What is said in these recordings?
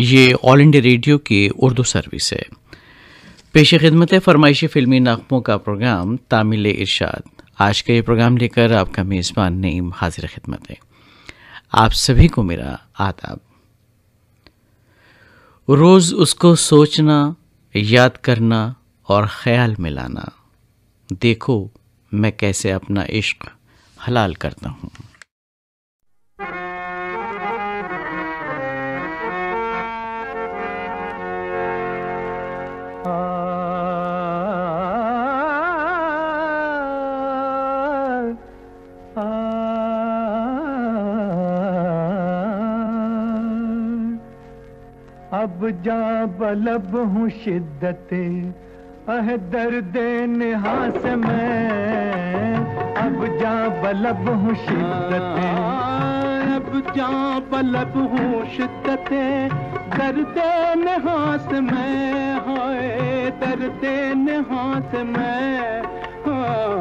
ये all India radio की Urdu service है। पेश खिदमत फरमाइशी फिल्मी नगमों का प्रोग्राम, तामिल इरशाद। आज का ये प्रोग्राम लेकर आपका मेज़बान नईम हाजिर खिदमत है। आप सभी को मेरा आदाब। रोज़ उसको सोचना, याद करना और ख्याल मिलाना। देखो मैं कैसे अपना इश्क हलाल करता हूँ। जा बलब हूँ शिद्दत। अह दर्द निहास में। अब जा बलब हूँ शिद्दत। अब जा बलब हूँ शिद्दत। दर्द निहास में हाय। दर्द निहास में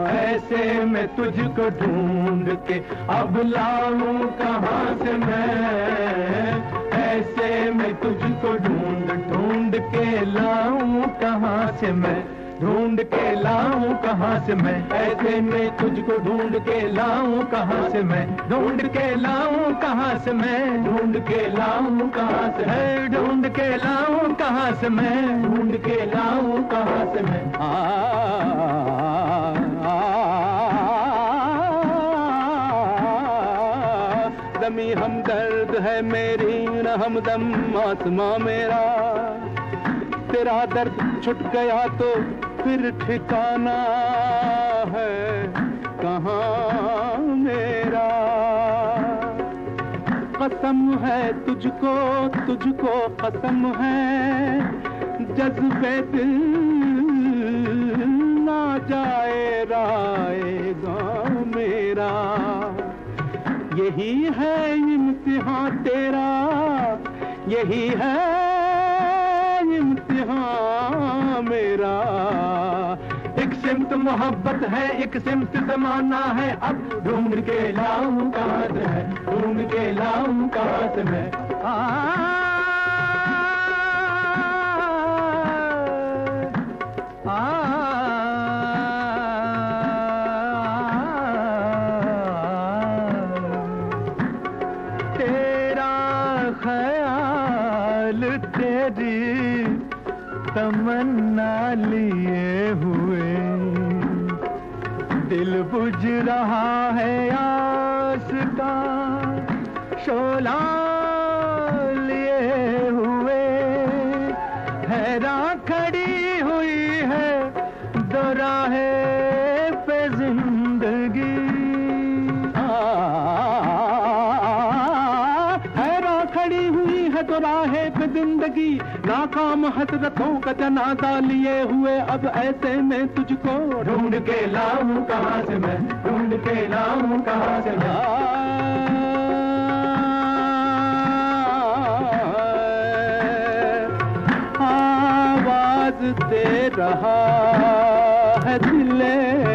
ऐसे मैं तुझको ढूंढ के अब लाऊं कहाँ से मैं? ऐसे मैं तुझको ढूंढ ढूंढ के लाऊं, कहाँ से मैं? ढूंढ के लाऊं, कहाँ से मैं? ऐसे मैं तुझको ढूंढ के लाऊं, कहाँ से मैं? ढूंढ के लाऊं, कहाँ से मैं? ढूंढ के लाऊं, कहाँ से है, ढूंढ के लाऊं, कहाँ से मैं? ढूंढ के लाऊं, कहाँ से मैं? आ दमी हम दर्द है मेरी, न हमदम आसमां मेरा। तेरा दर्द छुट गया तो फिर ठिकाना है कहाँ मेरा? कसम है तुझको तुझको कसम है, जज्बे दिल ना जाए। यही है इम्तिहान तेरा, यही है इम्तिहान मेरा। एक सिमत मोहब्बत है, एक सिमत जमाना है, अब ढूंढ के लाऊं कहाँ है, ढूंढ के लाऊं से मैं आ बुझ रहा है खड़ी हुई है दोराहे पे ज़िंदगी। नाकाम हसरतों का जनाजा लिए हुए। अब ऐसे में तुझको ढूंढ के लाऊं कहाँ से मैं? ढूंढ के लाऊं कहाँ से मैं? आवाज़ दे रहा है दिले।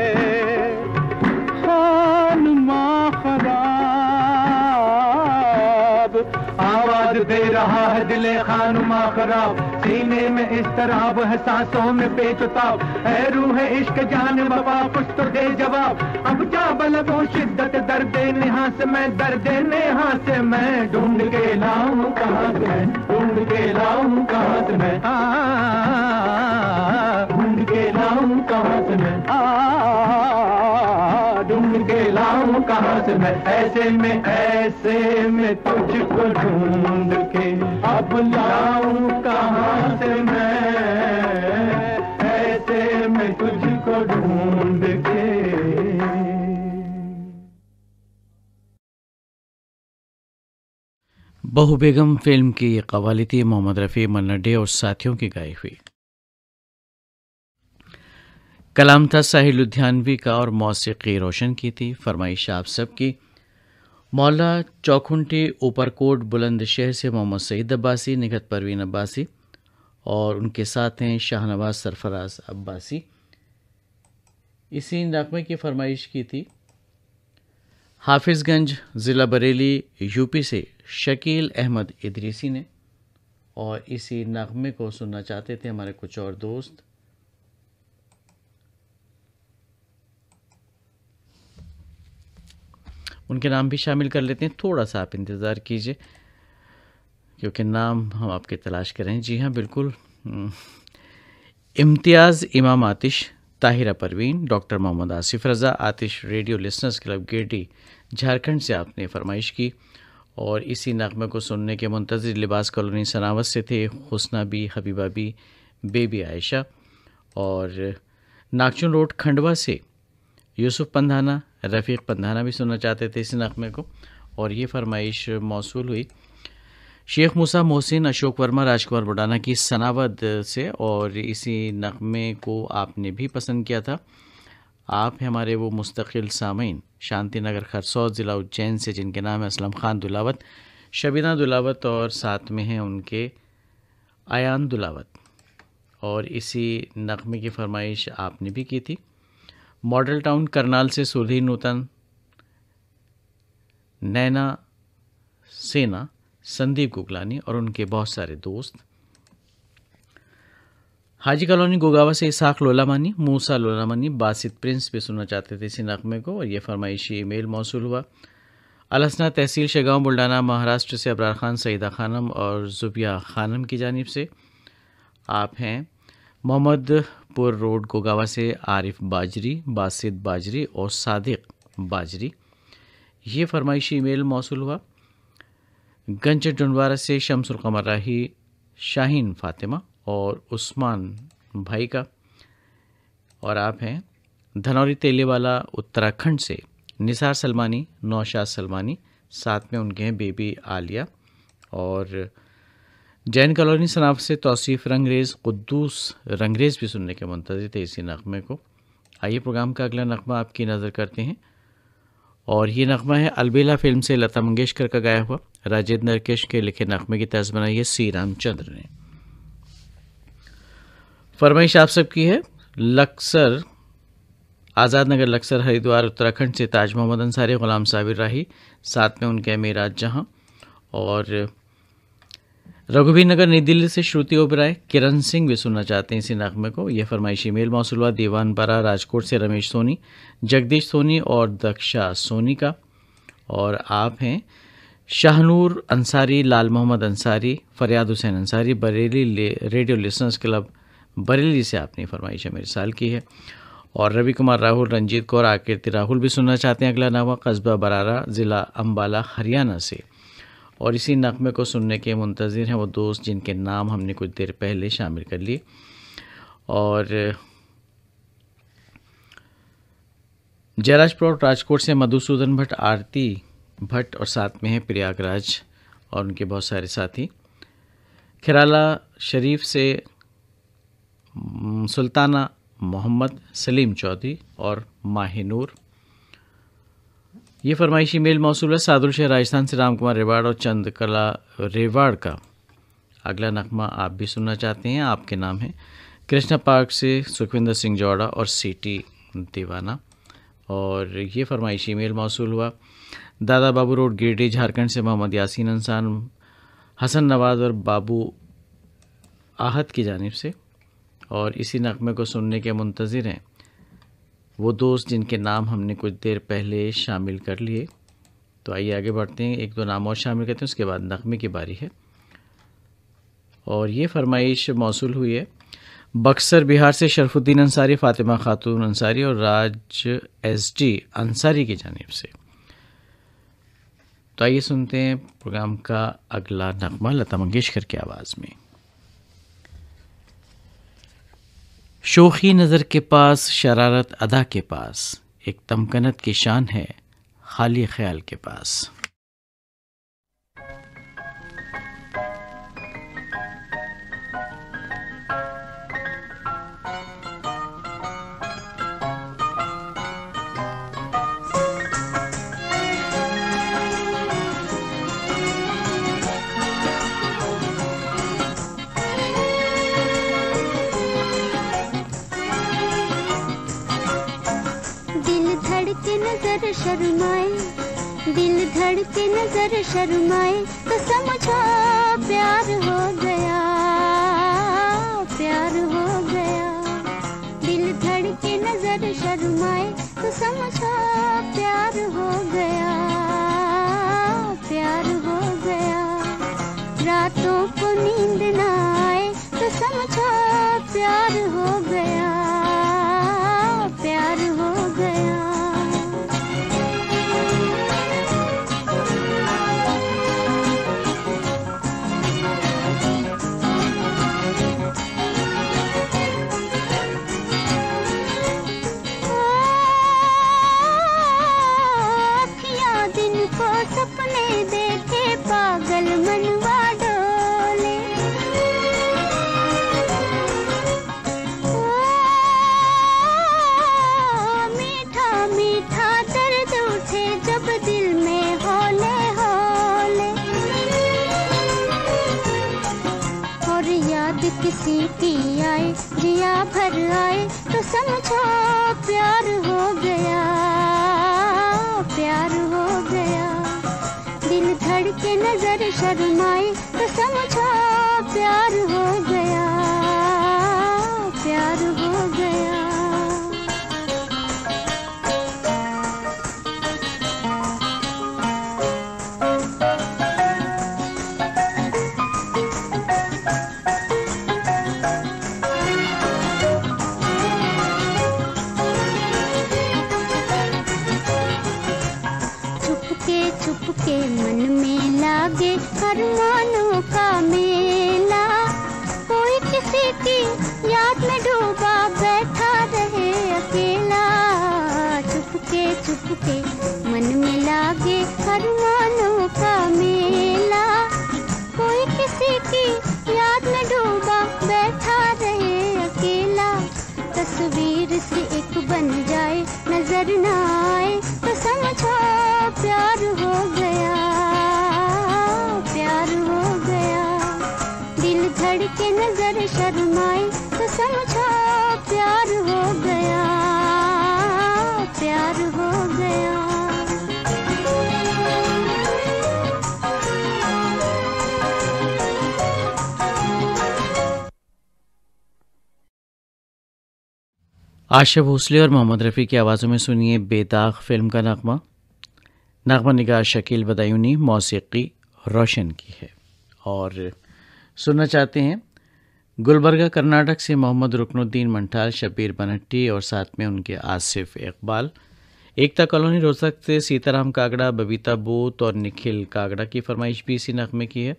रहा है दिले खानुमा खराब। सीने में इस तरह है सांसों में बेचुताब है रूह है इश्क जान बबा कुछ तो दे जवाब। अब क्या बलबो शिद्दत दर्द नेहा से मैं दर्द नेहा से मैं। ढूंढ के लाऊं कहाँ से मैं ढूंढ के लाऊं कहाँ से मैं ढूंढ के लाऊं कहाँ से मैं लाऊं कहाँ से मैं ऐसे में ऐसे में तुझको ढूंढ के अब लाऊं कहाँ से मैं? ऐसे में तुझको ढूंढ के। बहु बेगम फ़िल्म की कवाली थी, मोहम्मद रफ़ी मन्नडे और साथियों की गाई हुई। कलाम था साहिल लुधियानवी का और मौसीकी रोशन की थी फरमाइश आप सब की मौला चौखुंटी ऊपरकोट बुलंदशहर से मोहम्मद सईद अब्बासी निगत परवीन अब्बासी और उनके साथ हैं शाहनवाज सरफराज अब्बासी। इसी नगमे की फरमाइश की थी, हाफिज़गंज ज़िला बरेली, यूपी से शकील अहमद इदरीसी ने। और इसी नगमे को सुनना चाहते थे हमारे कुछ और दोस्त उनके नाम भी शामिल कर लेते हैं। थोड़ा सा आप इंतज़ार कीजिए क्योंकि नाम हम आपके तलाश करें। जी हाँ बिल्कुल। हम्म, Imtiyaz Imam Atish Tahira Parveen doctor Mohammad Asif Raza Atish radio listeners club Giridih Jharkhand से आपने फरमाइश की। और इसी नगमे को सुनने के मुंतज़र लिबास कॉलोनी सनावत से थे हुसना बी हबीबा बी बेबी आयशा। और नागचुन रोड खंडवा से यूसुफ पंधाना, रफ़ीक पंधाना भी सुनना चाहते थे इस नगमे को। और ये फरमाइश मौसू हुई। शेख मूसा मोहसिन, अशोक वर्मा, राजकुमार बुडाना की सनावद से, और इसी नगमे को आपने भी पसंद किया था। आप हैं हमारे वो मुस्तकिल सामीन शांति नगर खरसौद, ज़िला उज्जैन से, जिनके नाम है असलम ख़ान दुलावत, शबीना दुलावत और साथ में हैं उनके आयान दुलावत। और इसी नगमे की फरमाइश आपने भी की थी। मॉडल टाउन करनाल से सुरधि नूतन, नैना सेना, संदीप गुगलानी और उनके बहुत सारे दोस्त। हाजी कॉलोनी गोगावा से इसाक लोलामानी, मूसा लोलामानी, बासित प्रिंस भी सुनना चाहते थे इसी नगमे को और ये फरमाइशी ईमेल मौसू हुआ। अलसना तहसील शेगांव बुल्डाना महाराष्ट्र से अबरार खान, सईदा खानम और जुबिया खानम की जानब से। आप हैं मोहम्मदपुर रोड गोगावा से आरिफ बाजरी बासित बाजरी और सादिक बाजरी। ये फरमाइशी ईमेल मौसू हुआ। गंज डुंडवारा से शमसुल कमर राही, शाहीन फातिमा और उस्मान भाई का। और आप हैं धनौरी तेले वाला उत्तराखंड से निसार सलमानी, नौशाद सलमानी, साथ में उनके हैं बेबी आलिया और जैन कॉलोनी सनाफ से तौसीफ़ रंगरेज़, कुद्दूस रंगरेज़ भी सुनने के मंतज़र थे इसी नगमे को। आइए प्रोग्राम का अगला नगमा आपकी नज़र करते हैं। और ये नगमा है अलबेला फ़िल्म से लता मंगेशकर का गाया हुआ। राजेंद्र नरकेश के लिखे नगमे की तर्ज बनाई है सी रामचंद्र ने। फरमाइश आप सबकी है, लक्सर, आज़ाद नगर लक्सर, हरिद्वार, उत्तराखंड से ताज मोहम्मद अंसारी, ग़ुलाम साबिर राही, साथ में उनके अमीराज जहाँ और रघुवीर नगर नई दिल्ली से श्रुति ओबराय, किरण सिंह भी सुनना चाहते हैं इसी नगमे को। यह फरमाइशी मेल मौसुलवा दीवान बरा राजकोट से रमेश सोनी, जगदीश सोनी और दक्षा सोनी का। और आप हैं Shahnoor Ansari, Lal Mohammad Ansari, Fariyad Hussain Ansari, Bareilly radio listeners club, Bareilly से आपने फरमाइश मेरे साल की है। और रवि कुमार राहुल, रंजीत कौर, आकृति राहुल भी सुनना चाहते हैं अगला नामा, कस्बा बरारा, ज़िला अम्बाला हरियाणा से। और इसी नगमे को सुनने के मुंतज़र हैं वो दोस्त जिनके नाम हमने कुछ देर पहले शामिल कर लिए। और, जयराजपुर राजकोट से मधुसूदन भट्ट, आरती भट्ट और साथ में हैं प्रयागराज और उनके बहुत सारे साथी। खिराला शरीफ से सुल्ताना मोहम्मद सलीम चौधरी और माहिनूर ये फरमाइशी मेल मौसू है, सादुल शहर राजस्थान से राम कुमार रेवाड़ और चंद कला रेवाड़ का। अगला नगमा आप भी सुनना चाहते हैं, आपके नाम है कृष्णा पार्क से सुखविंदर सिंह जौड़ा और सीटी दीवाना। और ये फरमाइशी मेल मौसू हुआ। दादा बाबू रोड गिरडी झारखंड से मोहम्मद यासीन इंसान हसन नवाज़ और बाबू आहत की जानब से। और इसी नगमे को सुनने के मुंतज़र हैं। वो दोस्त जिनके नाम हमने कुछ देर पहले शामिल कर लिए। तो आइए आगे बढ़ते हैं। एक दो नाम और शामिल करते हैं, उसके बाद नगमे की बारी है। और ये फरमाइश मौसू हुई है, बक्सर बिहार से शरफुद्दीन अंसारी, फ़ातिमा खातून अंसारी और राज एस जी अंसारी की जानब से। तो आइए सुनते हैं प्रोग्राम का अगला नगमा, लता मंगेशकर की आवाज़ में। शोखी नज़र के पास, शरारत अदा के पास। एक तमकनत की शान है, खाली ख्याल के पास। नज़र शर्माए, दिल धड़के नज़र शर्माए तो समझो प्यार हो गया, प्यार हो गया। दिल धड़के नज़र शर्माए तो समझो प्यार हो गया, प्यार हो गया। रातों को नींद ना आए तो समझो प्यार हो गया। आशा भोसले और मोहम्मद रफ़ी की आवाज़ों में सुनिए बेदाग फ़िल्म का नगमा। नगमा निगाह शकील बदायूनी, मौसीकी, रोशन की है। और सुनना चाहते हैं, गुलबर्गा कर्नाटक से मोहम्मद रुकनुद्दीन मंठाल शबीर बनट्टी और साथ में उनके आसिफ इकबाल। एकता कॉलोनी रोहतक से सीताराम कागड़ा, बबीता बूत और निखिल कागड़ा की फरमाइश भी इसी नगमे की है।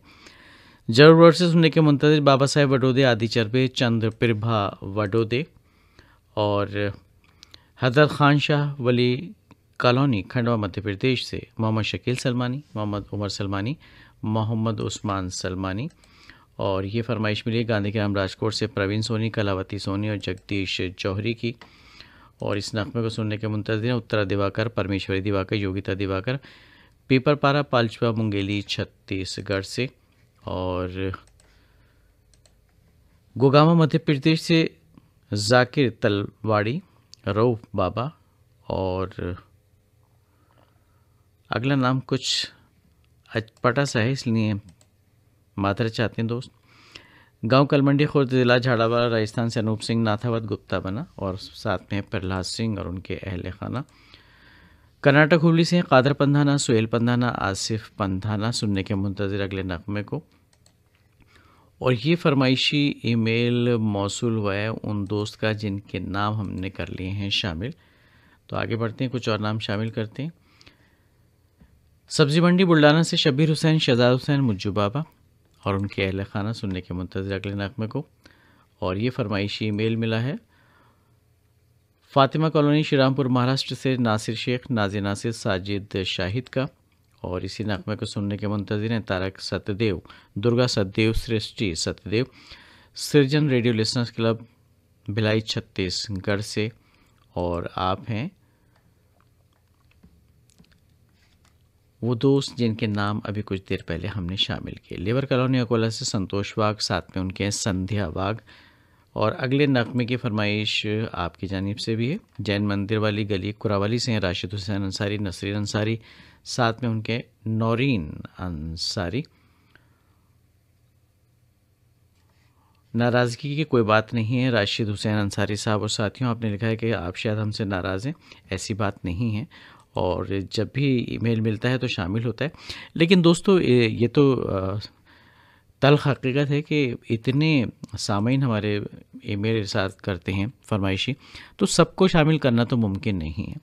ज़रूर से सुनने के मुंतजर, बाबा साहेब वडोदे, आदि चरबे चंद्र प्रभा वडोदे। और हज़रत खान शाह वली कॉलोनी, खंडवा, मध्य प्रदेश से मोहम्मद शकील सलमानी, मोहम्मद उमर सलमानी, मोहम्मद उस्मान सलमानी। और ये फरमाइश मिली गांधी ग्राम राजकोट से प्रवीण सोनी, कलावती सोनी और जगदीश जौहरी की। और इस नगमे को सुनने के मुंतजर हैं उत्तरा दिवाकर, परमेश्वरी दिवाकर, योगिता दिवाकर, पीपरपारा, पालचुआ, मुंगेली, छत्तीसगढ़ से। और गोगामा, मध्य प्रदेश से जाकिर तलवाड़ी, रऊफ बाबा और अगला नाम कुछ अटपटा सा है, इसलिए मात्रा चाहते हैं दोस्त। गाँव कलमंडी खुर्द जिला झाड़ावाला राजस्थान से अनूप सिंह नाथावत गुप्ता बना और साथ में प्रहलाद सिंह और उनके अहल खाना। कर्नाटक हुबली से कादर पंधाना, सुहेल पंधाना, आसिफ पंधाना सुनने के मुंतजर अगले नगमे को। और ये फरमाइशी ईमेल मौसूल हुआ है उन दोस्त का जिनके नाम हमने कर लिए हैं शामिल। तो आगे बढ़ते हैं, कुछ और नाम शामिल करते हैं। सब्ज़ी मंडी बुल्डाना से शबीर हुसैन, शहजाद हुसैन, मुज्जू बाबा और उनके अहल खाना सुनने के मुंतजर अगले नगमे को। और ये फरमाइशी ईमेल मिला है। फातिमा कॉलोनी, श्रीरामपुर, महाराष्ट्र से नासिर शेख नाजी नासिर, साजिद शाहिद का। और इसी नगमे को सुनने के मुंतजर हैं Tarak Satyadev, Durga Satdev Srishti Satyadev. Srijan radio listeners club, Bhilai, Chhattisgarh से। और आप हैं वो दोस्त जिनके नाम अभी कुछ देर पहले हमने शामिल किए। लेबर कॉलोनी अकोला से संतोष वाघ, साथ में उनके हैं संध्या वाघ। और अगले नगमे की फरमाइश आपकी जानिब से भी है। जैन मंदिर वाली गली कुरावाली से हैं राशिद हुसैन अंसारी, नसरीन अंसारी। साथ में उनके नौरीन अंसारी। नाराज़गी की कोई बात नहीं है, राशिद हुसैन अंसारी साहब और साथियों, आपने लिखा है कि आप शायद हमसे नाराज़ हैं, ऐसी बात नहीं है। और जब भी ईमेल मिलता है तो शामिल होता है। लेकिन दोस्तों, ये तो तल्ख हकीकत है कि इतने सामीन हमारे ईमेल इरसाद करते हैं फरमाइशी तो सबको शामिल करना तो मुमकिन नहीं है।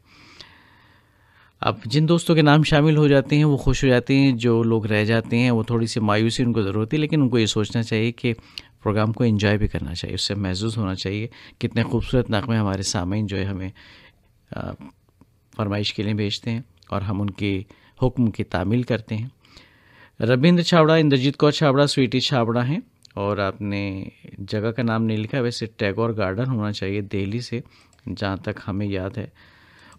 अब जिन दोस्तों के नाम शामिल हो जाते हैं, वो खुश हो जाते हैं, जो लोग रह जाते हैं, वो थोड़ी सी मायूसी उनको ज़रूरत है, लेकिन उनको ये सोचना चाहिए कि प्रोग्राम को इन्जॉय भी करना चाहिए, उससे महसूस होना चाहिए कितने खूबसूरत नगमे हमारे सामीन जो है हमें फरमाइश के लिए भेजते हैं और हम उनकी हुक्म की तामील करते हैं। रविंद्र छावड़ा इंद्रजीत कौर छावड़ा स्वीटी छावड़ा हैं और आपने जगह का नाम नहीं लिखा, वैसे टैगोर गार्डन होना चाहिए दिल्ली से, जहाँ तक हमें याद है।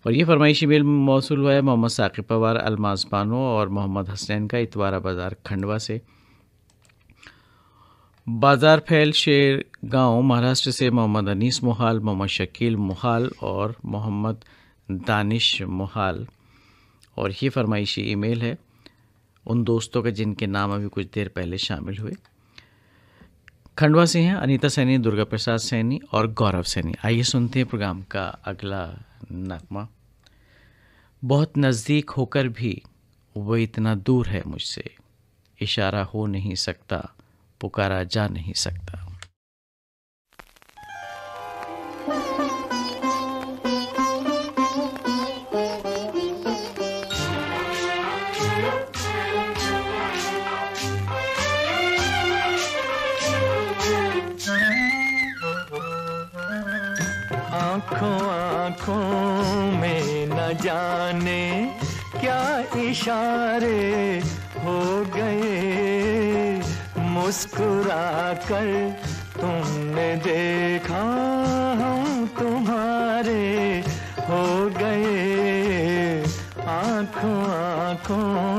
और ये फरमाइशी मेल मौसू हुआ है मोहम्मद साकिब पवार, अलमाज बानो और मोहम्मद हसनैन का इतवारा बाज़ार खंडवा से। बाज़ार फैल शेर गाँव महाराष्ट्र से मोहम्मद अनीस मोहाल, मोहम्मद शकील मोहाल और मोहम्मद दानिश मोहाल। और ये फरमाइशी ईमेल है। उन दोस्तों के जिनके नाम अभी कुछ देर पहले शामिल हुए। खंडवा से हैं अनीता सैनी, दुर्गा प्रसाद सैनी और गौरव सैनी। आइए सुनते हैं प्रोग्राम का अगला नगमा। बहुत नज़दीक होकर भी वो इतना दूर है मुझसे। इशारा हो नहीं सकता, पुकारा जा नहीं सकता। जाने क्या इशारे हो गए? मुस्कुरा कर तुमने देखा हम तुम्हारे हो गए। आँखों आँखों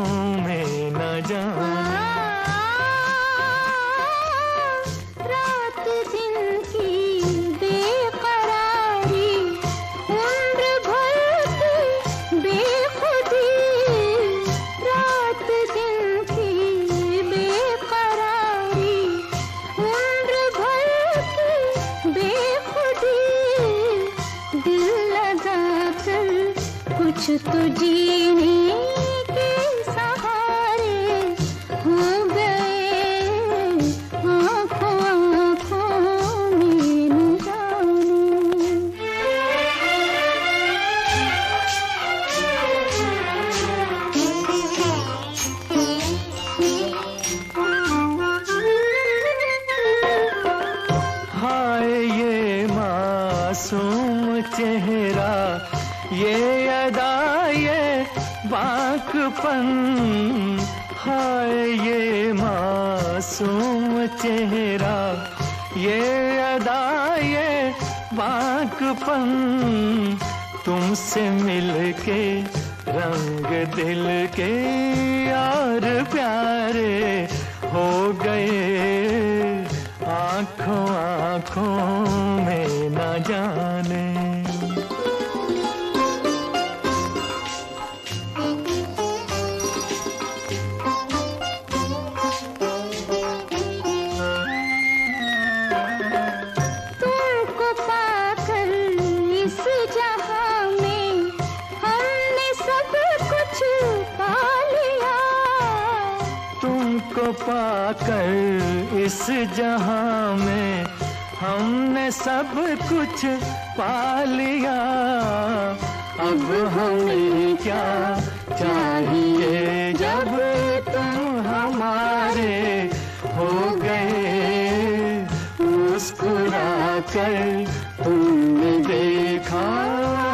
तुमने देखा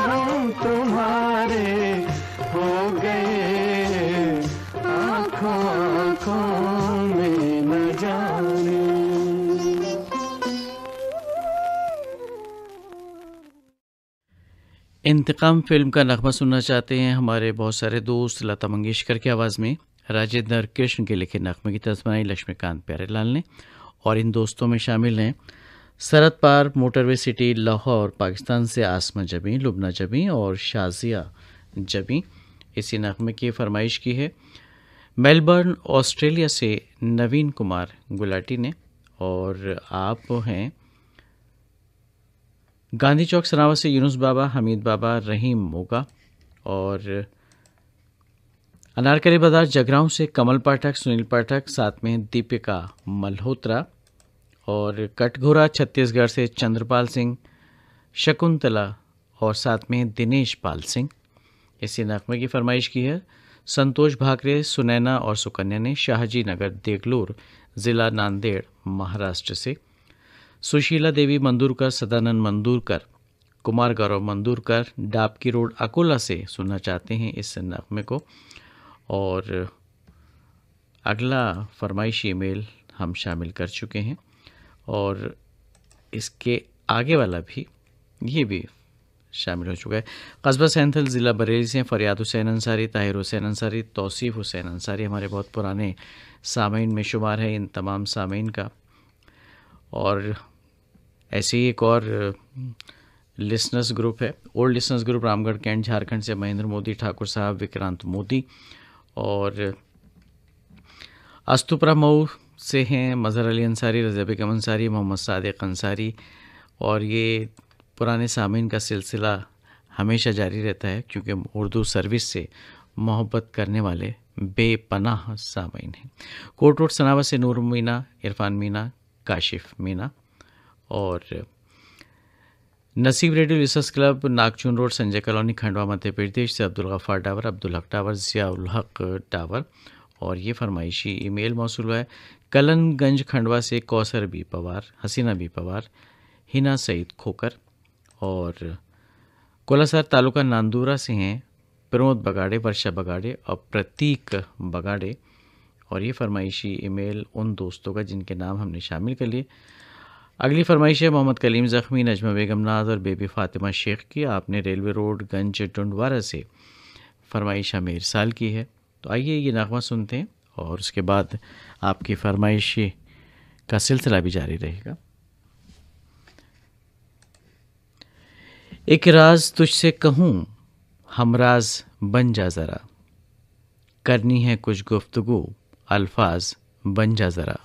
हम तुम्हारे हो गए में न जाने। इंतकाम फ़िल्म का नगमा सुनना चाहते हैं हमारे बहुत सारे दोस्त, लता मंगेशकर की आवाज़ में, राजेंद्र कृष्ण के लिखे नगमे की तस्मनाई लक्ष्मीकांत प्यारेलाल ने, और इन दोस्तों में शामिल हैं सरहद पार, मोटरवे सिटी, लाहौर, पाकिस्तान से आसमा जबी लुबना जबी और शाजिया जबी इसी नगमे की फरमाइश की है। मेलबर्न, ऑस्ट्रेलिया से नवीन कुमार गुलाटी ने और आप हैं गांधी चौक सनावा से यूनुस बाबा, हमीद बाबा, रहीम मोगा और अनारकली बाज़ार जगराऊं से कमल पाठक, सुनील पाठक, साथ में दीपिका मल्होत्रा। और कटघोरा, छत्तीसगढ़ से चंद्रपाल सिंह, शकुंतला और साथ में दिनेश पाल सिंह। इसी नगमे की फरमाइश की है, संतोष भाकरे, सुनैना और सुकन्या ने शाहजी नगर देगलूर जिला नांदेड़, महाराष्ट्र से। सुशीला देवी मंदूरकर, सदानंद मंदूरकर, कुमार गौरव मंदूरकर, डाबकी रोड, अकोला से सुनना चाहते हैं इस नगमे को। और अगला फरमाइशी मेल हम शामिल कर चुके हैं। और इसके आगे वाला भी, ये भी शामिल हो चुका है। कस्बा सैंथल ज़िला बरेली से फरियाद हुसैन अंसारी, ताहिर हुसैन अंसारी, तौसीफ़ हुसैन अंसारी हमारे बहुत पुराने सामीन में शुमार है, इन तमाम सामीन का। और ऐसे ही एक और लिसनर्स ग्रुप है। Old listeners group Ramgarh cantt, Jharkhand से महेंद्र मोदी, ठाकुर साहब, विक्रांत मोदी और अस्तुपरा मऊ से हैं, मज़हर अली अंसारी, रज़ा बेगम अंसारी, मोहम्मद सादिक अंसारी। और ये पुराने सामीन का सिलसिला हमेशा जारी रहता है, क्योंकि उर्दू सर्विस से मोहब्बत करने वाले बेपनाह सामीन हैं। कोट रोड सनावा से नूर मीना, इरफान मीना, काशिफ मीना। और Naseeb radio research club, Nagchun road, Sanjay colony, Khandwa, Madhya Pradesh से अब्दुल गफ़ार टावर अब्दुल हक टावर ज़ियाउल हक टावर और ये फरमाइशी ईमेल मौसू है कलनगंज खंडवा से कौसर बी पवार, हसीना बी पवार, हिना सईद खोकर और कोलासर तालुका नांदूरा से हैं प्रमोद बगाड़े, वर्षा बगाड़े और प्रतीक बगाड़े। और ये फरमाइशी ईमेल उन दोस्तों का जिनके नाम हमने शामिल कर लिए। अगली फरमाइश है मोहम्मद कलीम ज़ख्मी, नजमा बेगम नाज और बेबी फ़ातिमा शेख की। आपने रेलवे रोड गंज टुंडवारा से फरमाइश हमें साल की है। तो आइए ये नगमा सुनते हैं। और उसके बाद आपकी फरमाइश का सिलसिला भी जारी रहेगा। एक राज तुझसे कहूँ हमराज बन जा ज़रा। करनी है कुछ गुफ्तगु, अल्फाज बन जा ज़रा।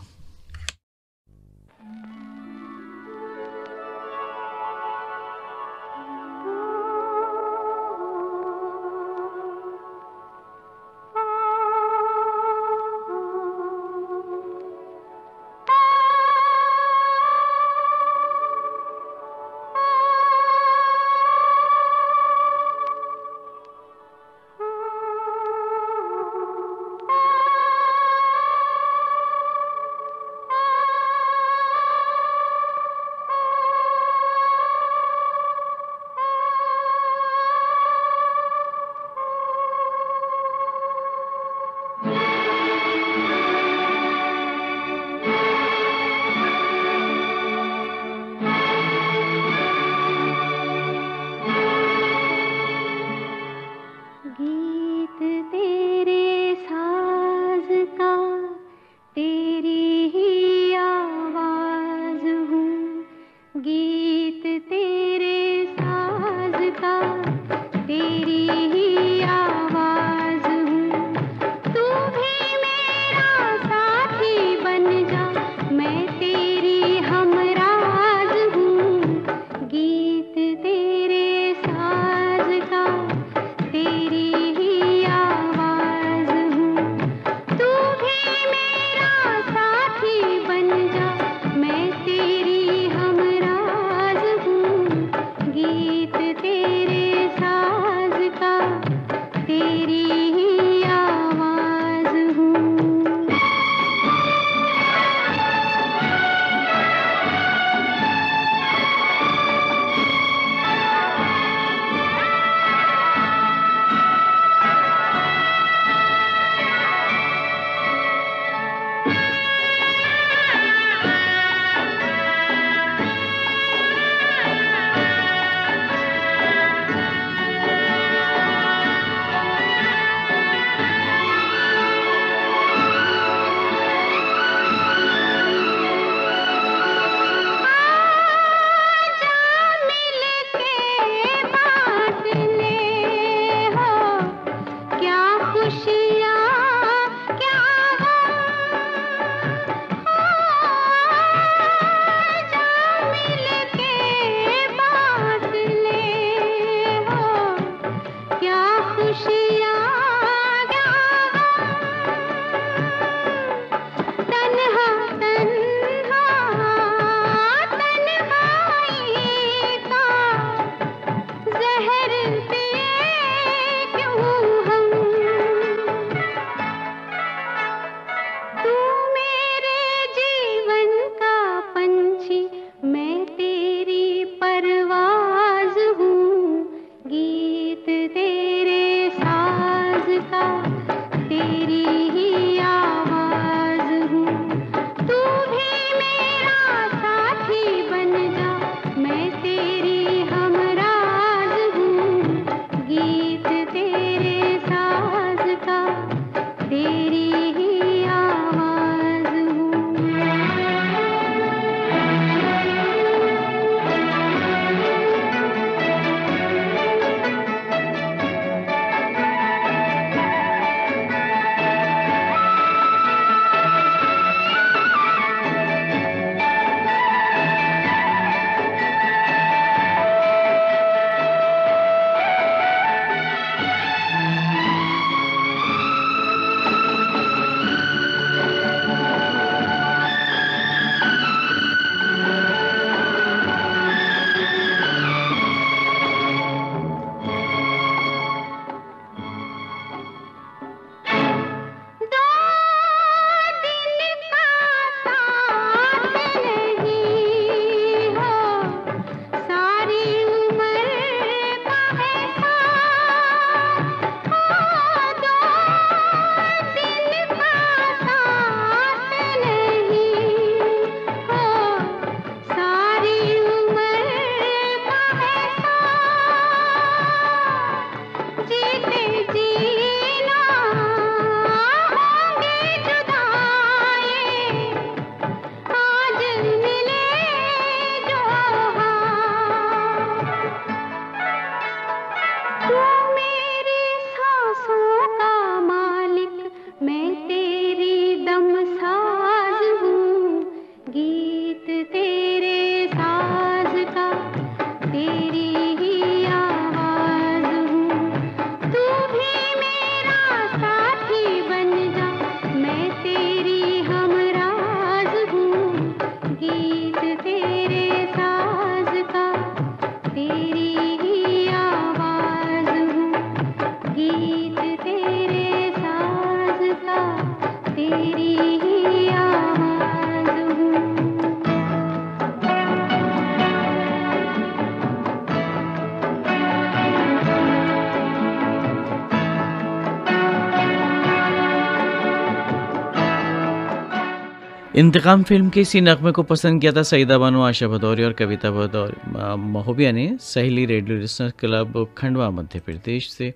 इंतकाम फ़िल्म के इसी नगमे को पसंद किया था सईदा बानो, आशा भदौरी और कविता भदौरी। महोबिया ने Saheli radio listener club Khandwa, Madhya Pradesh से।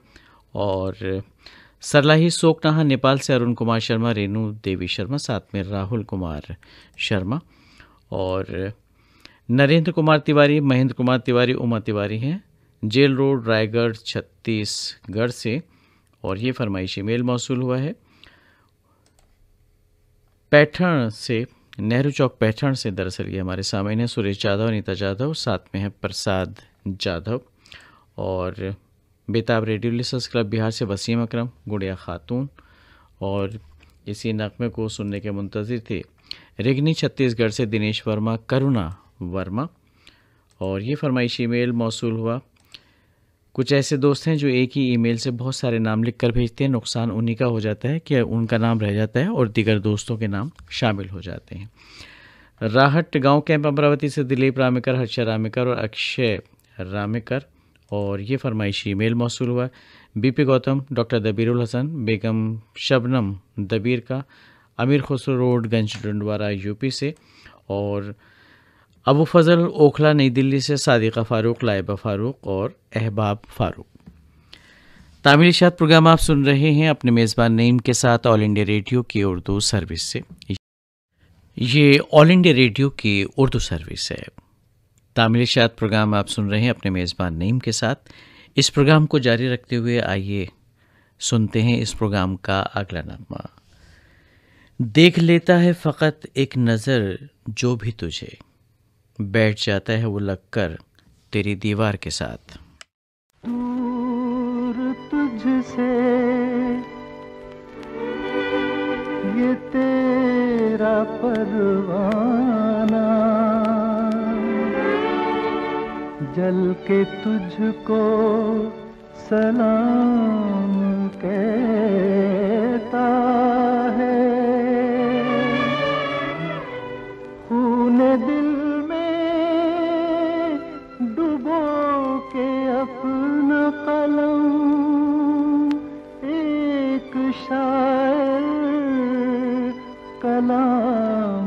और सरलाही सोकनाहा नेपाल से अरुण कुमार शर्मा, रेणु देवी शर्मा, साथ में राहुल कुमार शर्मा। और नरेंद्र कुमार तिवारी, महेंद्र कुमार तिवारी, उमा तिवारी हैं। जेल रोड, रायगढ़, छत्तीसगढ़ से। और ये फरमाइशी मेल मौसू हुआ है। पैठण से, नेहरू चौक पैठण से दरअसल ये हमारे सामने हैं। सुरेश यादव अनीता यादव साथ में है प्रसाद जाधव और बेताब रेडियो लिसर्स क्लब बिहार से वसीम अकरम, गुड़िया खातून और इसी नगमे को सुनने के मुंतज़र थे रिगनी छत्तीसगढ़ से दिनेश वर्मा, करुणा वर्मा और ये फरमाइशी मेल मौसू हुआ। कुछ ऐसे दोस्त हैं जो एक ही ईमेल से बहुत सारे नाम लिख कर भेजते हैं। नुकसान उन्हीं का हो जाता है कि उनका नाम रह जाता है और दीगर दोस्तों के नाम शामिल हो जाते हैं। राहट गाँव कैंप अमरावती से दिलीप रामेकर, हर्षा रामेकर और अक्षय रामेकर और ये फरमाइशी ईमेल मौसू हुआ। बीपी गौतम, डॉक्टर दबीरुल हसन, बेगम शबनम दबीर का, अमीर खुसरो रोड, गंज डंडवारा यूपी से और अबू फजल ओखला नई दिल्ली से सादिका फारूक लाइबा फारूक और अहबाब फारूक। तामिल शाद प्रोग्राम आप सुन रहे हैं अपने मेज़बान नईम के साथ ऑल इंडिया रेडियो की उर्दू सर्विस से। ये ऑल इंडिया रेडियो की उर्दू सर्विस है। तामिल शाद प्रोग्राम आप सुन रहे हैं अपने मेज़बान नईम के साथ। इस प्रोग्राम को जारी रखते हुए आइए सुनते हैं इस प्रोग्राम का अगला नगमा देख लेता है फ़कत एक नज़र जो भी तुझे। बैठ जाता है वो लगकर तेरी दीवार के साथ। दूर तुझसे ये तेरा परवाना, जल के तुझको सलाम कहता डुबो के अपना कलम एक शायर कलाम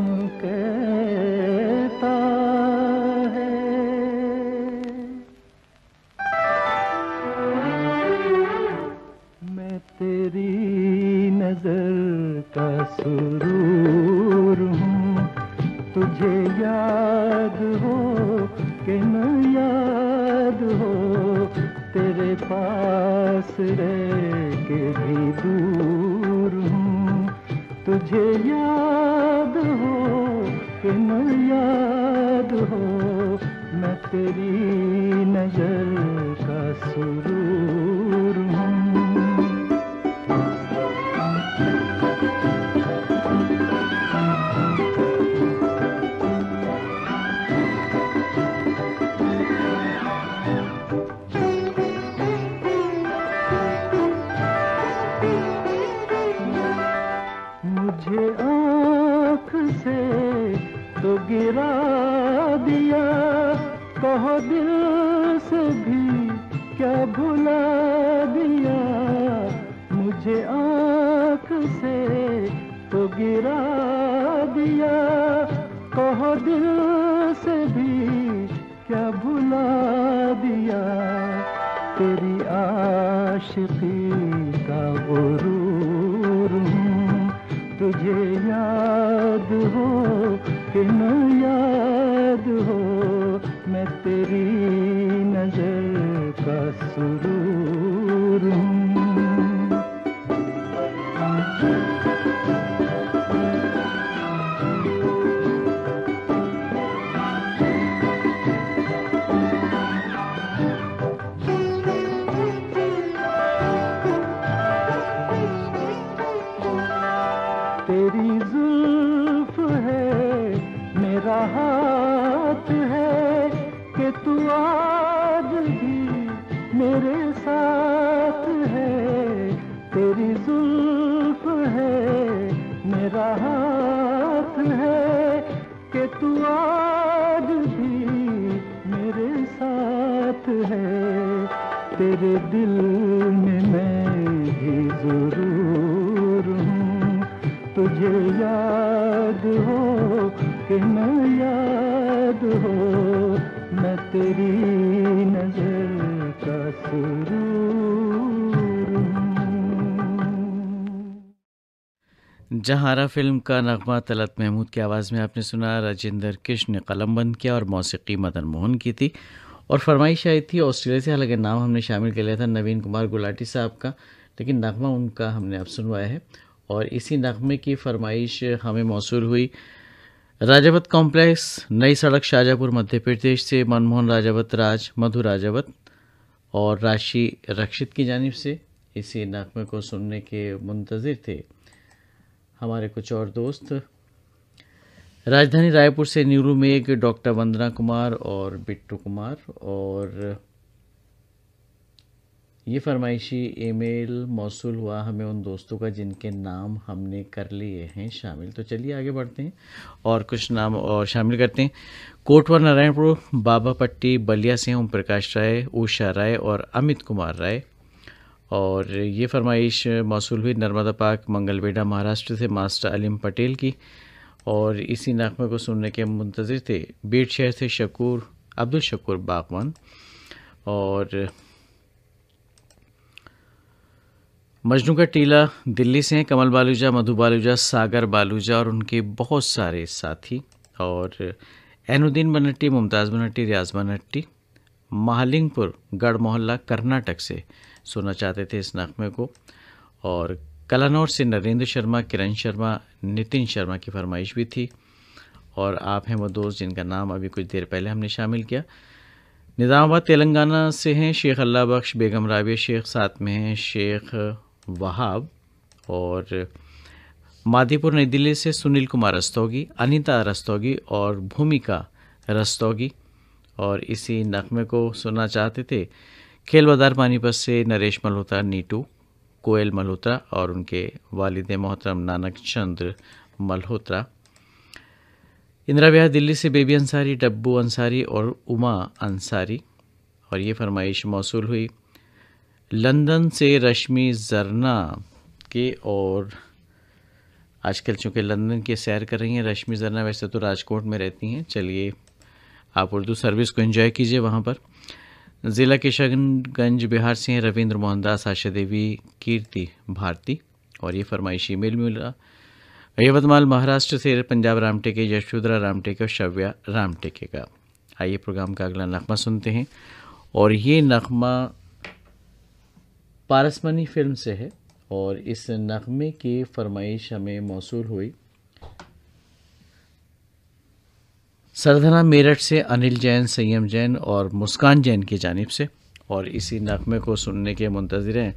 तुझे याद हो कि न याद हो मैं तेरी नज़र का सुरूर हूँ। जहारा फ़िल्म का नगमा तलत महमूद की आवाज़ में आपने सुना, राजेंद्र कृष्ण ने कलम बंद किया और मौसीकी मदन मोहन की थी। और फरमाइश आई थी ऑस्ट्रेलिया से, हालाँकि नाम हमने शामिल कर लिया था नवीन कुमार गुलाटी साहब का, लेकिन नगमा उनका हमने अब सुनवाया है। और इसी नगमे की फरमाइश हमें मौसू हुई। राजावत कॉम्प्लेक्स, नई सड़क शाहजहाँपुर, मध्य प्रदेश से मनमोहन राजावत, राज मधु राजावत और राशि रक्षित की जानब से इसी नगमे को सुनने के मुंतज़र थे। हमारे कुछ और दोस्त। राजधानी रायपुर से नीरू मेघ, डॉक्टर वंदना कुमार और बिट्टू कुमार और ये फरमाइशी ईमेल मौसूल हुआ हमें उन दोस्तों का जिनके नाम हमने कर लिए हैं शामिल। तो चलिए आगे बढ़ते हैं और कुछ नाम और शामिल करते हैं। कोटवर नारायणपुर, बाबा पट्टी, बलिया से ओम प्रकाश राय, उषा राय और अमित कुमार राय। और ये फरमाइश मौसू हुई नर्मदा पार्क मंगलवेढ़ा महाराष्ट्र से मास्टर अलीम पटेल की। और इसी नगमे को सुनने के मुंतज़र थे बीट शहर से शकूर, अब्दुल शकूर बागवान। और मजनू का टीला दिल्ली से हैं, कमल बालूजा, मधु बालूजा, सागर बालूजा और उनके बहुत सारे साथी। और एनुद्दीन बनट्टी, मुमताज़ बनट्टी, रियाज बनट्टी, महालिंगपुर, गढ़ मोहल्ला, कर्नाटक से सुनना चाहते थे इस नगमे को। और कलानौर से नरेंद्र शर्मा, किरण शर्मा, नितिन शर्मा की फरमाइश भी थी। और आप हैं वो दोस्त जिनका नाम अभी कुछ देर पहले हमने शामिल किया। निज़ामाबाद, तेलंगाना से हैं शेख अल्लाह बख्श, बेगम राबिया शेख, साथ में हैं शेख वहाब और मादीपुर नई दिल्ली से सुनील कुमार रस्तोगी, अनीता रस्तोगी और भूमिका रस्तोगी। और इसी नगमे को सुनना चाहते थे खेल बाज़ार पानीपत से नरेश मल्होत्रा नीटू कोयल मल्होत्रा और उनके वालिद मोहतरम नानक चंद्र मल्होत्रा। इंदिरा विहार दिल्ली से बेबी अंसारी, डब्बू अंसारी और उमा अंसारी। और ये फरमाइश मौसू हुई। लंदन से रश्मि जरना के और आजकल चूँकि लंदन की सैर कर रही हैं, रश्मि जरना वैसे तो राजकोट में रहती हैं। चलिए आप उर्दू सर्विस को एंजॉय कीजिए वहाँ पर। ज़िला किशनगंज बिहार से हैं रविंद्र मोहनदास आशा देवी कीर्ति भारती और ये फरमाइशी ईमेल मिला यवतमाल महाराष्ट्र से पंजाब रामटेके यशोधरा रामटेके और शव्या रामटेके का। आइए प्रोग्राम का अगला नगमा सुनते हैं। और ये नगमा पारसमनी फ़िल्म से है और इस नगमे की फरमाइश हमें मौसू हुई। सरधना मेरठ से अनिल जैन, संयम जैन और मुस्कान जैन की जानब से। और इसी नगमे को सुनने के मुंतज़र हैं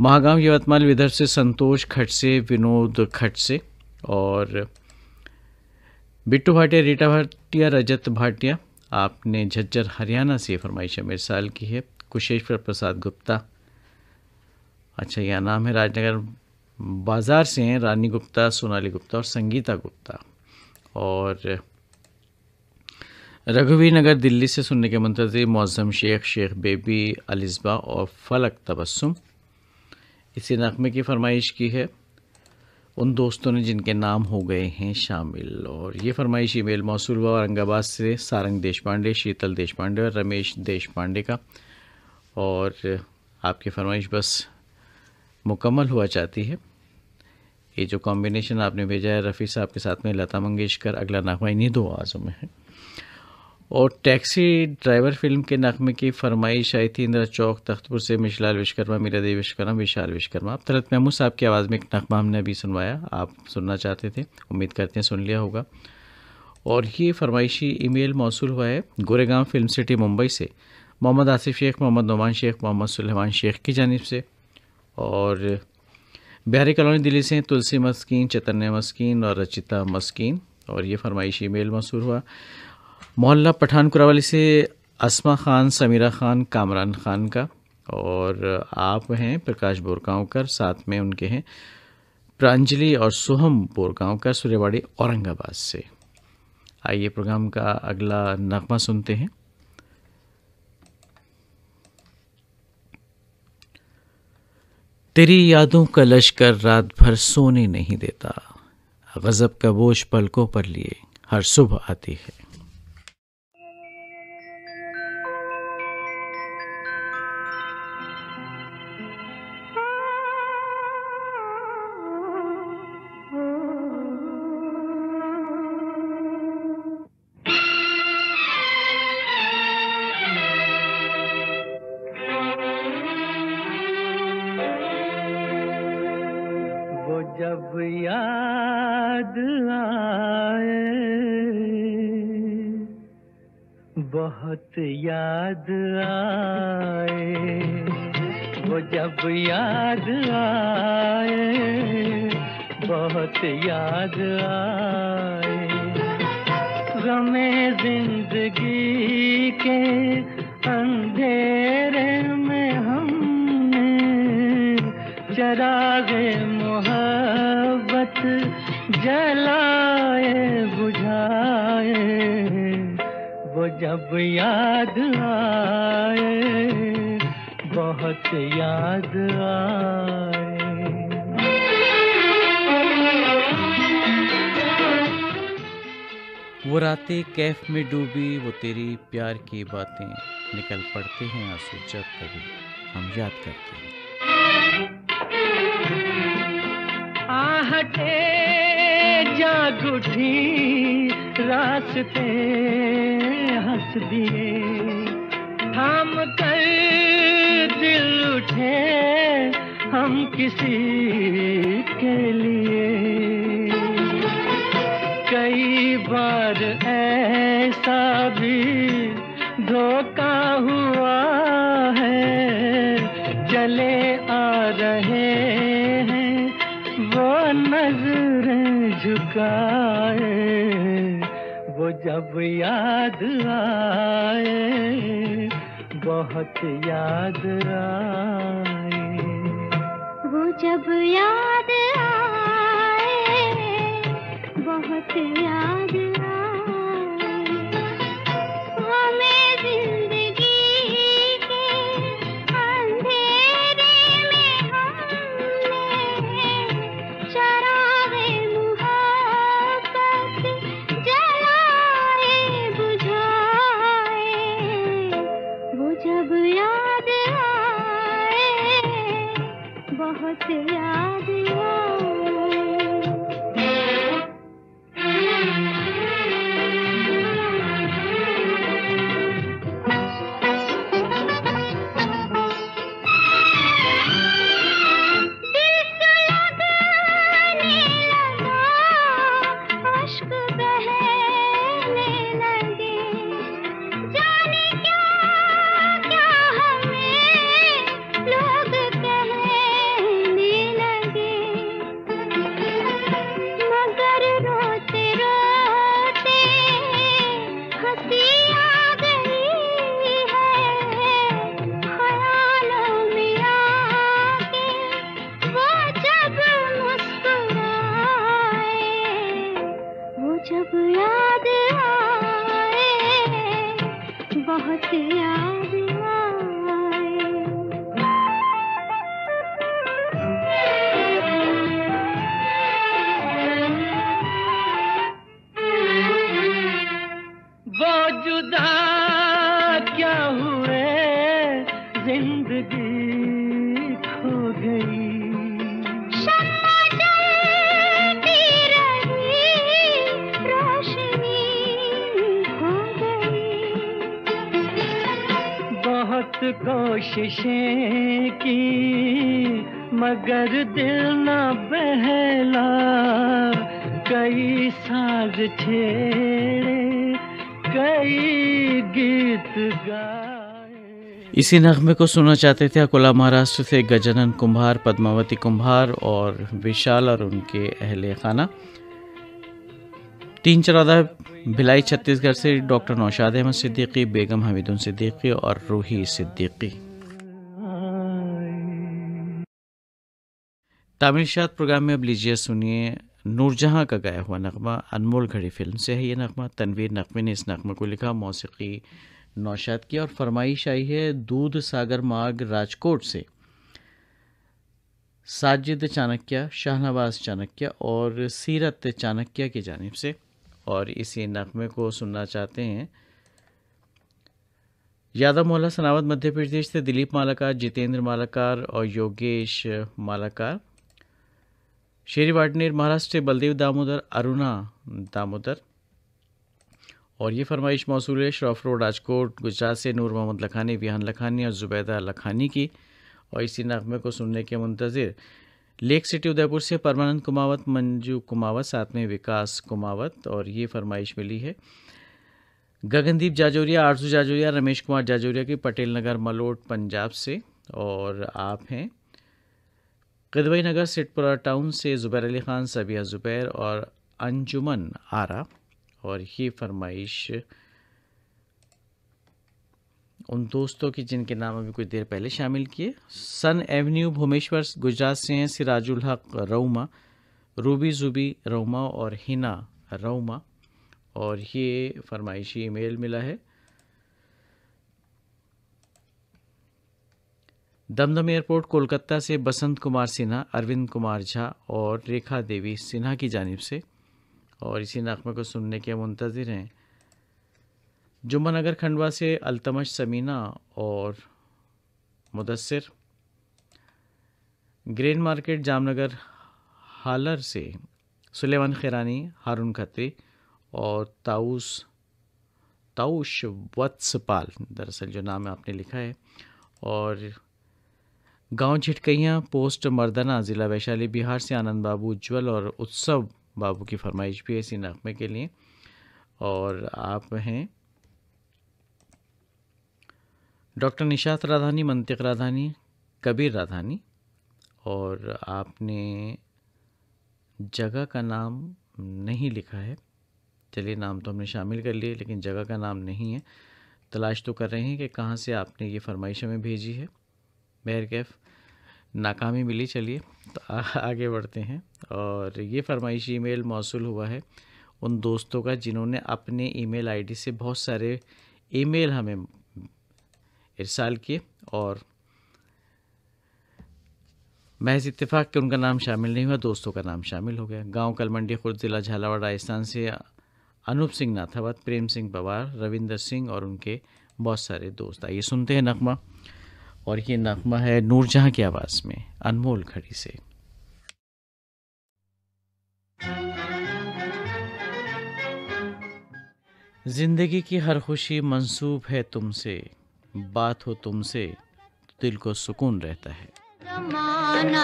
महागांव यवतमाल विदर्भ से संतोष खट से विनोद खट से और बिट्टू भाटिया, रीटा भाटिया, रजत भाटिया। आपने झज्जर हरियाणा से फरमाइश मेरे साल की है। कुशेश्वर प्रसाद गुप्ता। अच्छा यह नाम है राजनगर बाज़ार से हैं रानी गुप्ता, सोनाली गुप्ता और संगीता गुप्ता। और रघुवीर नगर दिल्ली से सुनने के मंतजर मौज़म शेख शेख बेबी अलिस्बा और फलक तबस्सुम। इसी नगमे की फरमाइश की है। उन दोस्तों ने जिनके नाम हो गए हैं शामिल और ये फरमाइश ईमेल मौसू हुआ औरंगाबाद से सारंग देश पांडे शीतल देश पांडे और रमेश देश पांडे का। और आपकी फरमाइश बस मुकम्मल हुआ चाहती है। ये जो कॉम्बिनेशन आपने भेजा है रफ़ी साहब के साथ में, लता मंगेशकर, अगला नगमा इन्हीं दो आवाज़ों में है। और टैक्सी ड्राइवर फ़िल्म के नगमे की फरमाइश आई थी इंदिरा चौक, तख्तपुर से मिशलाल विश्वकर्मा, मीरा देवी विश्वकर्मा, विशाल विश्वकर्मा। अब तलत महमूद साहब की आवाज़ में एक नगमा हमने अभी सुनवाया, आप सुनना चाहते थे, उम्मीद करते हैं सुन लिया होगा। और ये फरमाइशी ईमेल मौसू हुआ है गोरेगांव फ़िल्म सिटी, मुंबई से। मोहम्मद आसिफ शेख, मोहम्मद नुमान शेख, मोहम्मद सुलेमान शेख की जानब से। और बिहारी कॉलोनी दिल्ली से तुलसी मस्किन, चैतन्य मस्किन और रचिता मस्किन। और ये फरमाइश मेल मौसू हुआ। मोहल्ला पठानकुरा वाली से असमा ख़ान, समीरा ख़ान, कामरान ख़ान का और आप हैं प्रकाश बोरगांवकर, साथ में उनके हैं प्रांजलि और सोहम बोरगांवकर सूर्यवाड़ी औरंगाबाद से। आइए प्रोग्राम का अगला नगमा सुनते हैं। तेरी यादों का लश्कर रात भर सोने नहीं देता गज़ब का बोझ पलकों पर लिए हर सुबह आती है। जब याद आए। बहुत याद आए। वो जब याद आए, बहुत याद आए। गमे ज़िंदगी के अंधेरे में हमने चरागे जलाए बुझाए वो जब याद आए बहुत याद आए। वो रातें कैफ में डूबी वो तेरी प्यार की बातें निकल पड़ते हैं आँसू जब कभी हम याद करते हैं। आहटे जाग उठी रास्ते हंस दिए। हम कर दिल उठे हम किसी के लिए। नज़रें वो जब याद आए बहुत याद आए। वो जब याद आए बहुत याद इसी नगमे को सुनना चाहते थे अकोला महाराष्ट्र से गजानन कुम्हार पद्मावती कुम्हार और विशाल और उनके अहले खाना। तीन चौदह भिलाई छत्तीसगढ़ से डॉक्टर नौशाद अहमद सिद्दीकी, बेगम हमीदुन सिद्दीकी और रूही सिद्दीकी। तामिल शाद प्रोग्राम में अब लीजिए सुनिए नूरजहां का गाया हुआ नगमा। अनमोल घड़ी फ़िल्म से है ये नगमा। तनवीर नकवी ने इस नगमे को लिखा। मौसीकी नौशाद की और फरमाइश आई है दूध सागर मार्ग राजकोट से। साजिद चाणक्य, शाहनवाज चाणक्य और सीरत चाणक्य की जानब से। और इसी नगमे को सुनना चाहते हैं। यादव मोहल्ला सनावत मध्य प्रदेश से दिलीप मालाकार, जितेंद्र मालाकार और योगेश मालाकार। शेरी वाडनेर महाराष्ट्र से बलदेव दामोदर, अरुणा दामोदर। और ये फरमाइश मौसू है शरफ रोड राजकोट, गुजरात से नूर मोहम्मद लखानी, विहान लखानी और जुबैदा लखानी की। और इसी नगमे को सुनने के मुंतज़र, लेक सिटी उदयपुर से परमानंद कुमावत, मंजू कुमावत, साथ में विकास कुमावत और ये फरमाइश मिली है। गगनदीप जाजोरिया, आरज़ू जाजोरिया, रमेश कुमार जाजोरिया की पटेल नगर, मलोट, पंजाब से। और आप हैं कदवई नगर, सिटपुरा टाउन से ज़ुबैर अली ख़ान सबिया ज़ुबैर और अंजुमन आरा। और ये फरमाइश उन दोस्तों की जिनके नाम अभी कुछ देर पहले शामिल किए। सन एवेन्यू, भुवनेश्वर, गुजरात से हैं सिराजुल हक, रऊमा, रूबी जुबी, रऊमा और हिना रऊमा। और ये फरमाइशी ईमेल मिला है। दमदम एयरपोर्ट, कोलकाता से बसंत कुमार सिन्हा, अरविंद कुमार झा और रेखा देवी सिन्हा की जानिब से। और इसी नगमे को सुनने के मुंतज़र हैं। जुम्मनगर खंडवा से अल्तमश समीना और मुदसर ग्रेन मार्केट जामनगर हालर से सुलेमान खैरानी, हारून खत्री और ताउस ताउश वत्सपाल, दरअसल जो नाम आपने लिखा है, और गाँव झिटकैयाँ पोस्ट मर्दना, ज़िला वैशाली, बिहार से आनंद बाबू उज्ज्वल और उत्सव बाबू की फरमाइश भी है इसी नगमे के लिए। और आप हैं डॉक्टर निशात राधानी, मंतिक राधानी, कबीर राधानी। और आपने जगह का नाम नहीं लिखा है। चलिए नाम तो हमने शामिल कर लिए, लेकिन जगह का नाम नहीं है। तलाश तो कर रहे हैं कि कहाँ से आपने ये फरमाइश हमें भेजी है। मेहर कैफ नाकामी मिली चलिए। तो आ, आगे बढ़ते हैं। और ये फरमाइशी ईमेल मौसूल हुआ है उन दोस्तों का जिन्होंने अपने ईमेल आईडी से बहुत सारे ईमेल हमें इरसाल किए और महज इतफाक़ के उनका नाम शामिल नहीं हुआ दोस्तों का नाम शामिल हो गया। गाँव कलमंडी खुर्द ज़िला झालावाड़ राजस्थान से अनूप सिंह नाथावत प्रेम सिंह पवार रविंदर सिंह और उनके बहुत सारे दोस्त। आइए सुनते हैं नकमा और ये नगमा है नूरजहां की आवाज़ में, अनमोल घड़ी से। ज़िंदगी की हर खुशी मंसूब है तुमसे, बात हो तुमसे, दिल को सुकून रहता है।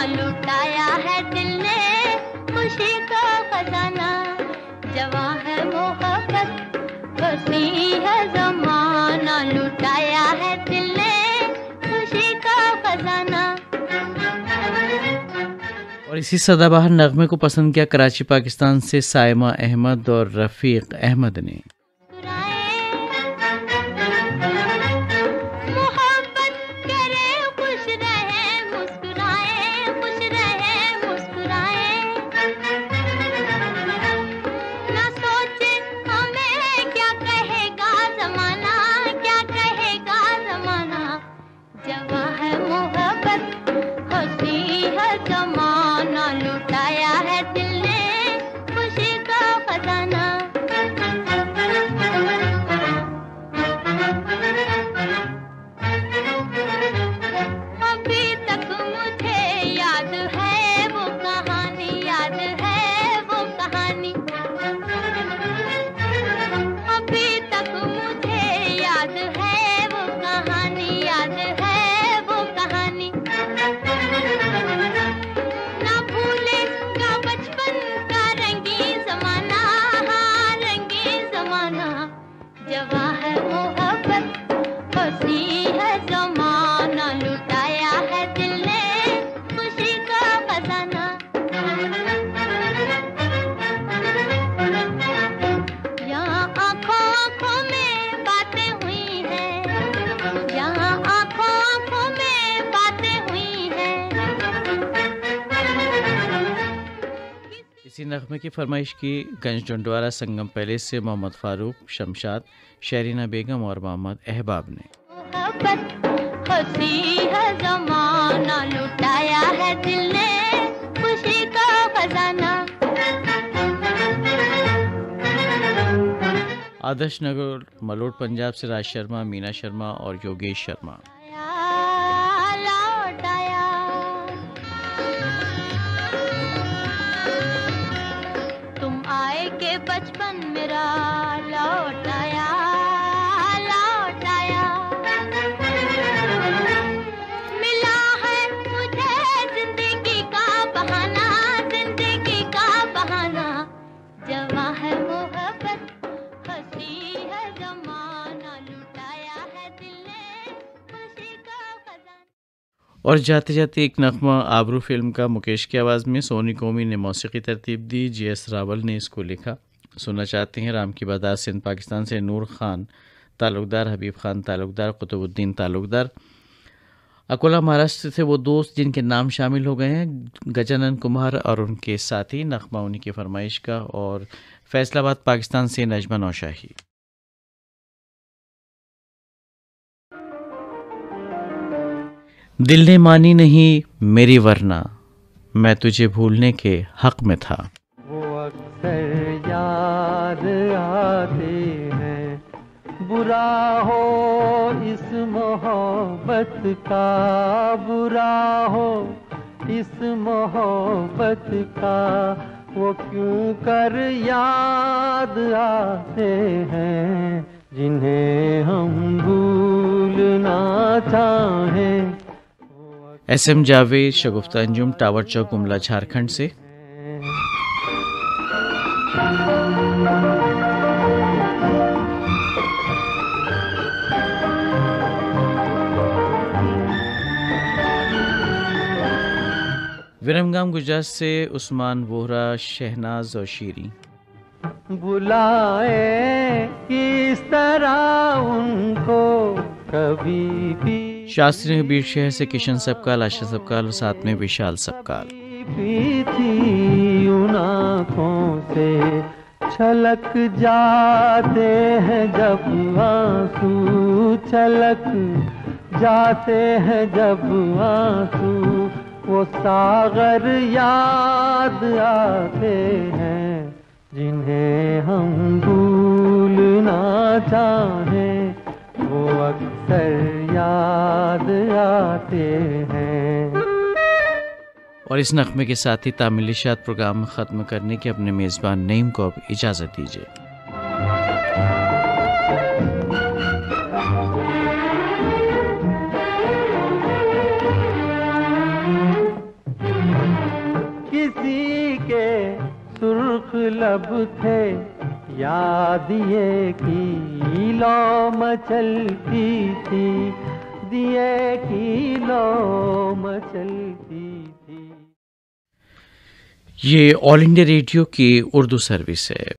लुटाया है दिल ने, खुशी का खजाना, जवा है मोहब्बत है जमाना लुटाया और इसी सदाबहार नगमे को पसंद किया कराची, पाकिस्तान से सायमा अहमद और रफ़ीक अहमद ने। फरमाइश की गंज डंडवारा संगम पैलेस से मोहम्मद फारूक शमशाद शहरीना बेगम और मोहम्मद अहबाब ने। लुटाया है दिल ने खुशी का खजाना। आदर्श नगर मलोट पंजाब से राज शर्मा मीना शर्मा और योगेश शर्मा। और जाते जाते एक नगमा आबरू फ़िल्म का मुकेश की आवाज़ में सोनी कोमी ने मौसीकी तरतीब दी जी एस रावल ने इसको लिखा। सुनना चाहते हैं राम की बादात सिंध, पाकिस्तान से नूर खान, तालुकदार हबीब खान, तालुकदार कुतुबुद्दीन, तालुकदार अकोला महाराष्ट्र से वो दोस्त जिनके नाम शामिल हो गए हैं, गजानन कुमार और उनके साथी, नगमा उन्हीं की फरमाइश का और फैसलाबाद, पाकिस्तान से नजमा नौशाही। दिल ने मानी नहीं, मेरी वरना, मैं तुझे भूलने के हक में था। वो अक्सर याद आते हैं, बुरा हो इस मोहब्बत का, बुरा हो इस मोहब्बत का, वो क्यों कर याद आते हैं, जिन्हें हम भूलना चाहें। S M Javed Shagufta Anjum, tower Chowk, Gumla, Jharkhand से। विरमगाम, गुजरात से उस्मान वोहरा, शहनाज और शीरी। बुलाए किस तरह उनको कभी भी शास्त्री नबीर शहर से किशन सबकाल, आशा सबकाल और साथ में विशाल सबकाल। से छलक जाते हैं जब आँसू, छलक जाते हैं जब आँसू। वो सागर याद आते हैं जिन्हें हम भूलना चाहें। वो अक्सर याद आते हैं। और इस नगमे के साथ ही तामिलिशात प्रोग्राम ख़त्म करने के अपने मेज़बान नईम को अब इजाज़त दीजिए। किसी के सुर्ख लब थे याद ये की लो मचलती थी, दिए की लो मचलती थी। ये ऑल इंडिया रेडियो की उर्दू सर्विस है।